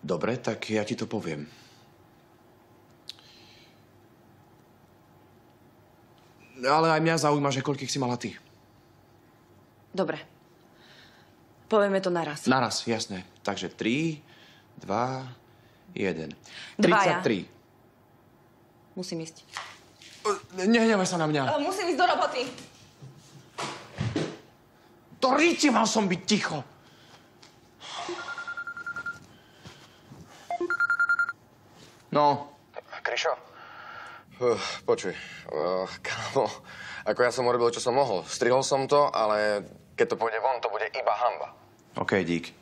Dobre, tak ja ti to poviem. Ale aj mňa zaujíma, že koľkých si mala ty. Dobre. Povieme to naraz. Naraz, jasné. Takže 3, 2, 1. Dvaja. 33. Musím ísť. Nehnevaj sa na mňa. Musím ísť do roboty. To ríti mal som byť ticho. No, Krišo? Uh, počuj, uh, kámo, ako ja som urobil, čo som mohol. Strihol som to, ale keď to pôjde von, to bude iba hamba. OK, dík.